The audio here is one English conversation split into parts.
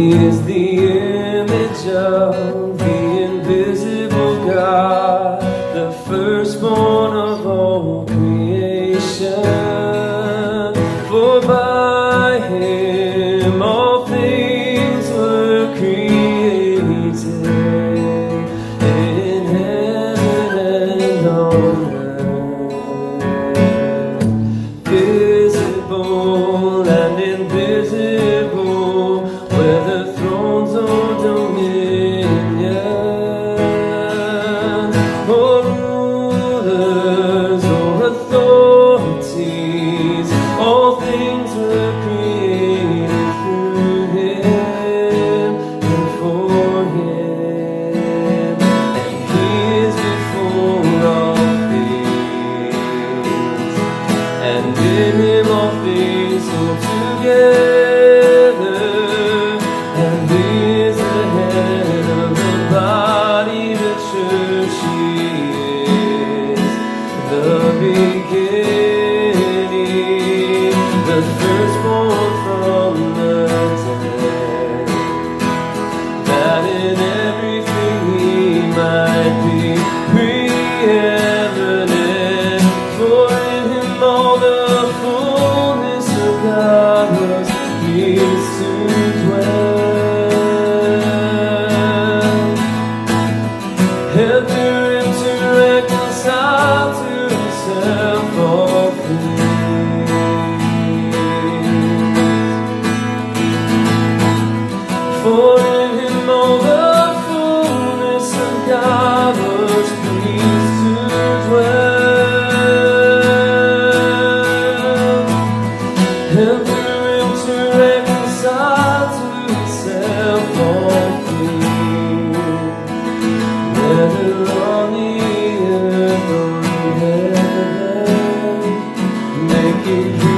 He is the image of the invisible God, the firstborn of all creation. 그 for in him all the fullness of God was pleased to dwell. and through him to reconcile to himself all things, whether on the earth or in heaven, make it.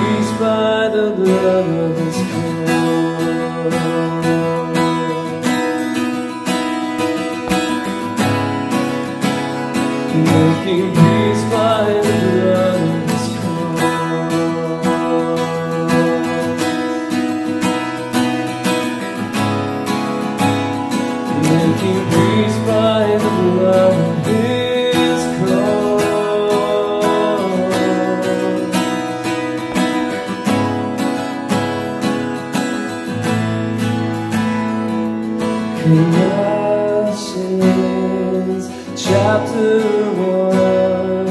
Colossians chapter 1,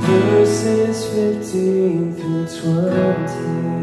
verses 15 through 20.